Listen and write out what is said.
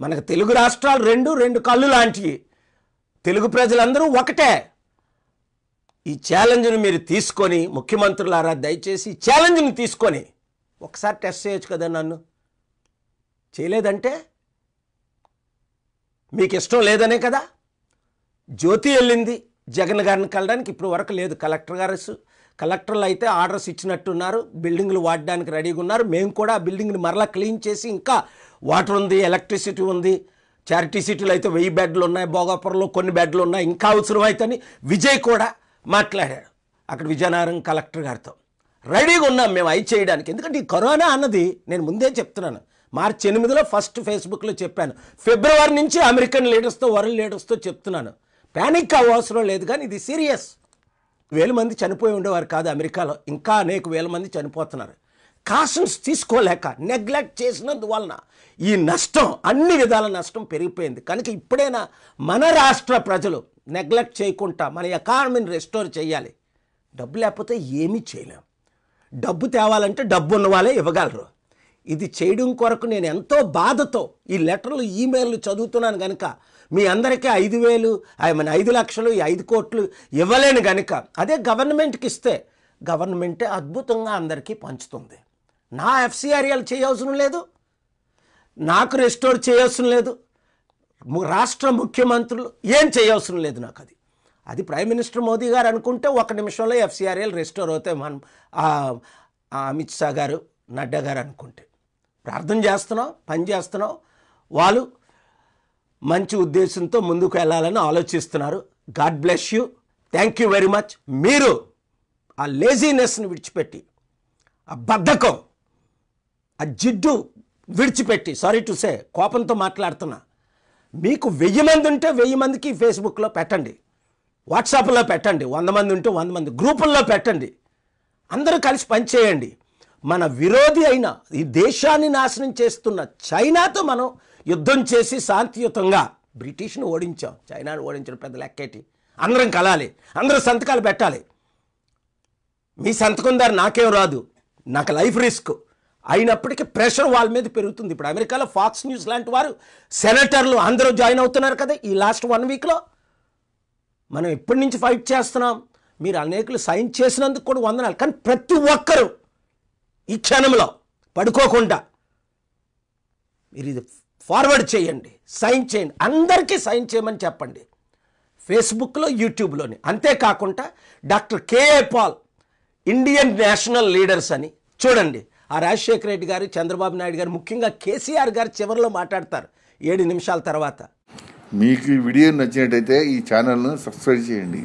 మనకు తెలుగు రాష్ట్రాలు రెండు రెండు కళ్ళు లాంటివి. తెలుగు ప్రజలందరూ ఒకటే. ఈ ఛాలెంజ్ని మీరు తీసుకొని ముఖ్యమంత్రులారా దయచేసి ఈ ఛాలెంజ్ని తీసుకొని ఒకసారి టెస్ట్ చేయొచ్చు కదా నన్ను? చేయలేదంటే? మీకు ఇష్టం లేదనే కదా? జ్యోతి వెళ్ళింది. జగన్ గారిని కలడానికి ఇప్పుడు వరకు లేదు. కలెక్టర్ గారు కలెక్టర్లు అయితే ఆర్డర్స్ ఇచ్చినట్టున్నారు. బిల్డింగ్లు వాడడానికి రెడీగా ఉన్నారు. మేము కూడా ఆ బిల్డింగ్ని మరలా క్లీన్ చేసి ఇంకా వాటర్ ఉంది ఎలక్ట్రిసిటీ ఉంది చారిటీ సిటీలు అయితే వెయ్యి బెడ్లు ఉన్నాయి భోగాపురంలో కొన్ని బెడ్లు ఉన్నాయి ఇంకా అవసరం అవుతని విజయ్ కూడా మాట్లాడాడు. అక్కడ విజయనగరం కలెక్టర్ గారితో. రెడీగా ఉన్నాం మేము అయి చేయడానికి. ఎందుకంటే ఈ కరోనా అన్నది నేను ముందే చెప్తున్నాను. మార్చి ఎనిమిదిలో ఫస్ట్ ఫేస్బుక్లో చెప్పాను. ఫిబ్రవరి నుంచి అమెరికన్ లీడర్స్తో వరల్డ్ లీడర్స్తో చెప్తున్నాను. ప్యానిక్ అవసరం లేదు కానీ ఇది సీరియస్. వేల మంది చనిపోయి ఉండేవారు కాదు అమెరికాలో. ఇంకా అనేక వేల మంది చనిపోతున్నారు. కాషన్స్ తీసుకోలేక నెగ్లెక్ట్ చేసినందువలన ఈ నష్టం అన్ని విధాల నష్టం పెరిగిపోయింది. కనుక ఇప్పుడైనా మన రాష్ట్ర ప్రజలు నెగ్లెక్ట్ చేయకుండా మన ఎకానమీని రెస్టోర్ చేయాలి. డబ్బు లేకపోతే ఏమీ చేయలేం. డబ్బు తేవాలంటే డబ్బు ఉన్న వాళ్ళే ఇవ్వగలరు. ఇది చేయడం కొరకు నేను ఎంతో బాధతో ఈ లెటర్లు ఈమెయిల్లు చదువుతున్నాను కనుక మీ అందరికీ ఐదు వేలు ఐ మీన్ ఐదు లక్షలు ఈ ఐదు కోట్లు ఇవ్వలేను కనుక అదే గవర్నమెంట్కి ఇస్తే గవర్నమెంటే అద్భుతంగా అందరికీ పంచుతుంది. నా ఎఫ్సిఆర్ఎల్ చేయవసరం లేదు. నాకు రెస్టోర్ చేయవసరం లేదు. రాష్ట్ర ముఖ్యమంత్రులు ఏం చేయవసరం లేదు నాకు అది అది ప్రైమ్ మినిస్టర్ మోదీ గారు అనుకుంటే ఒక నిమిషంలో ఎఫ్సిఆర్ఎల్ రెస్టోర్ అవుతాయి మనం అమిత్ షా గారు నడ్డా గారు అనుకుంటే. ప్రార్థన చేస్తున్నాం పని చేస్తున్నాం వాళ్ళు మంచి ఉద్దేశంతో ముందుకు వెళ్ళాలని ఆలోచిస్తున్నారు. God bless you. Thank you very much. మీరు ఆ లేజీనెస్ని విడిచిపెట్టి ఆ బద్ధకం ఆ జిడ్డు విడిచిపెట్టి సారీ టు సే కోపంతో మాట్లాడుతున్నా. మీకు వెయ్యి మంది ఉంటే వెయ్యి మందికి ఫేస్బుక్లో పెట్టండి. వాట్సాప్లో పెట్టండి. వంద మంది ఉంటే వంద మంది. గ్రూపుల్లో పెట్టండి. అందరూ కలిసి పనిచేయండి మన విరోధి అయిన ఈ దేశాన్ని నాశనం చేస్తున్న చైనాతో మనం యుద్ధం చేసి శాంతియుతంగా బ్రిటిష్ను ఓడించాం. చైనాను ఓడించడం పెద్ద లెక్కేటి. అందరం కలాలి. అందరూ సంతకాలు పెట్టాలి. మీ సంతకం దారి నాకేం రాదు. నాకు లైఫ్ రిస్క్. అయినప్పటికీ ప్రెషర్ వాళ్ళ మీద పెరుగుతుంది. ఇప్పుడు అమెరికాలో ఫాక్స్ న్యూస్ లాంటి వారు సెనేటర్లు అందరూ జాయిన్ అవుతున్నారు కదా ఈ లాస్ట్ వన్ వీక్లో. మనం ఎప్పటి నుంచి ఫైట్ చేస్తున్నాం? మీరు అనేకులు సైన్ చేసినందుకు కూడా వందనాలు. కానీ ప్రతి ఒక్కరూ ఈ క్షణంలో పడుకోకుండా మీరు ఇది ఫార్వర్డ్ చేయండి సైన్ చేయండి అందరికీ సైన్ చేయమని చెప్పండి. ఫేస్బుక్లో యూట్యూబ్లోని అంతేకాకుండా doctor K A Paul Indian national leaders అని. చూడండి ఆ రాజశేఖర రెడ్డి గారు చంద్రబాబు నాయుడు గారు ముఖ్యంగా కేసీఆర్ గారు చివరిలో మాట్లాడతారు ఏడు నిమిషాల తర్వాత. మీకు ఈ వీడియో నచ్చినట్టయితే ఈ ఛానల్ను సబ్స్క్రైబ్ చేయండి.